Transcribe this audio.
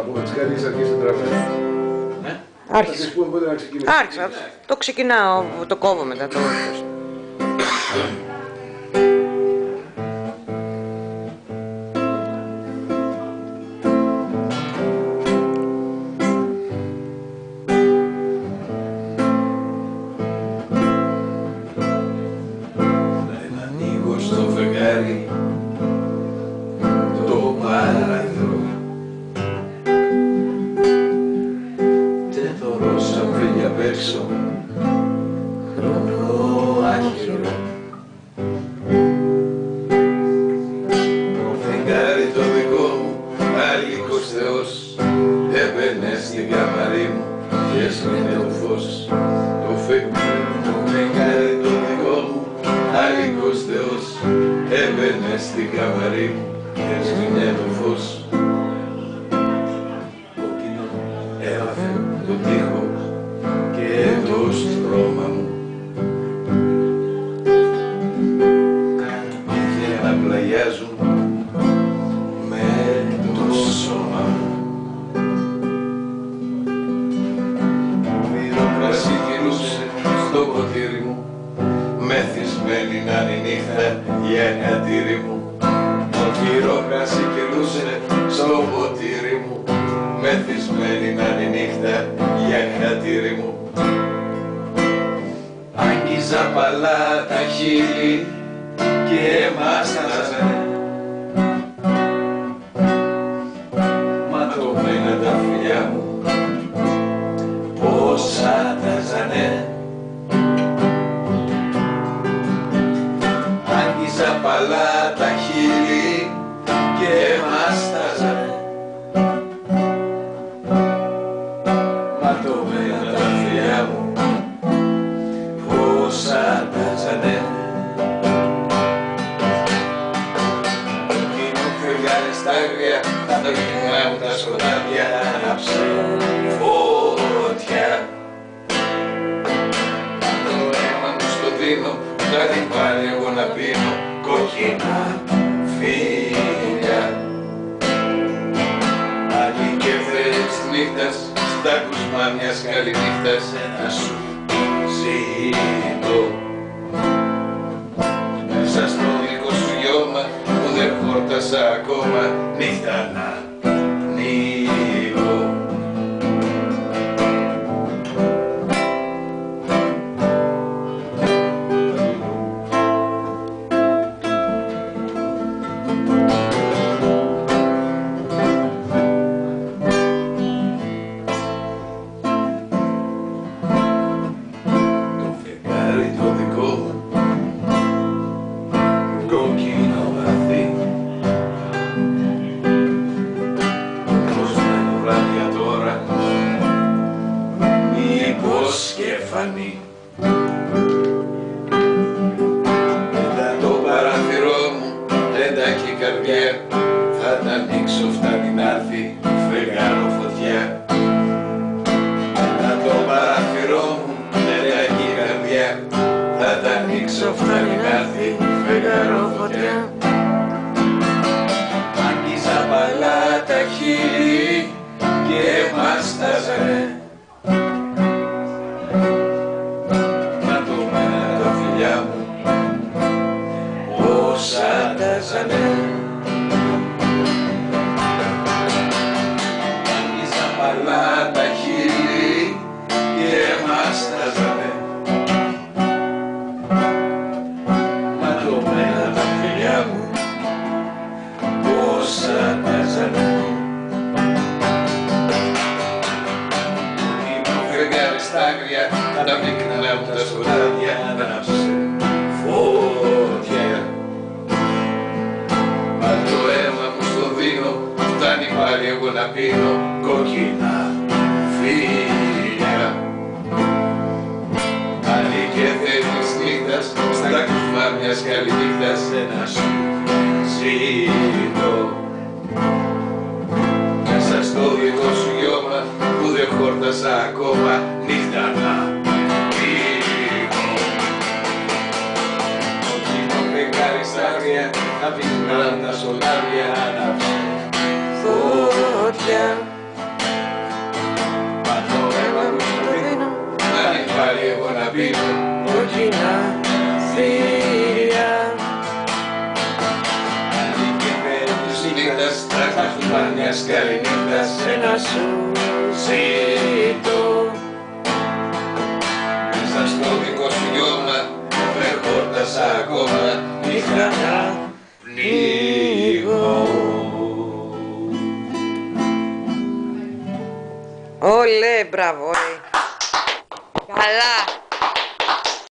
Από τις καλές αρχές στην τραπέζα. Ναι. Θα Άρχισε. σας πούμε πότε να ξεκινήσουμε. Άρχισα. Το ξεκινάω, το κόβω μετά το. Φίλια απ' έξω χρόνο άχυρο Το φεγγάρι το δικό μου άλλικος Θεός έμπαινε στην καμαρή μου και έσβηνε το φως. Το φεγγάρι το φεγγάρι το δικό μου άλλικος Θεός έμπαινε στην καμαρή μου και έσβηνε το φως κόκκινο έβαφε το τοίχο και το στρώμα μου. Και να πλαγιάζουν με το σώμα. Μου Πυροκρασί κυλούσε στο ποτήρι μου. Μεθυσμένη να είναι η νύχτα για κατήρι μου. Το πυροκρασί κυλούσε στο ποτήρι μου. Μεθυσμένη να είναι η νύχτα για κατήρι μου Άγγιζα παλά τα χείλη και μάσταζε ματωμένα τα φιλιά μου πως άταζανε Άγγιζα παλά τα την πάλι εγώ να πίνω κόκκινα φίλια. Άλλη και της νύχτας, στα κουσμά μιας καληνύχτας, ένα σου ζήτω. Μέσα στο δικό σου γιώμα που δεν χόρτασα ακόμα νύχτα να και φανεί άνταζανε Άγγιζα παλά τα χείλη και μάσταζανε Ματωμένα τα φιλιά μου πως άνταζανε Είναι ο φεγγάρι στα άγρια, τα μικρά μου τα σκοτάδια άναψε φωτιά. καλή νύχτα σε ένα σκουτζίνο Μέσα στο δικό σου γιώμα που δεν χόρτασα ακόμα νύχτα να πήγω Το κοινό φεγγάρι άγρια να πηγαίνω τα σολάρια να φωτιά Πάνω αίμα μου το δίνω να είναι πάλι εγώ να πίνω. Κοκκινά θύμα καληνύχτας ένα σου ζητώ Μέσα στο δικό σου γιώμα με χόρτας ακόμα νύχτα να πνίγω Ολέ, μπράβο, ρε. Καλά.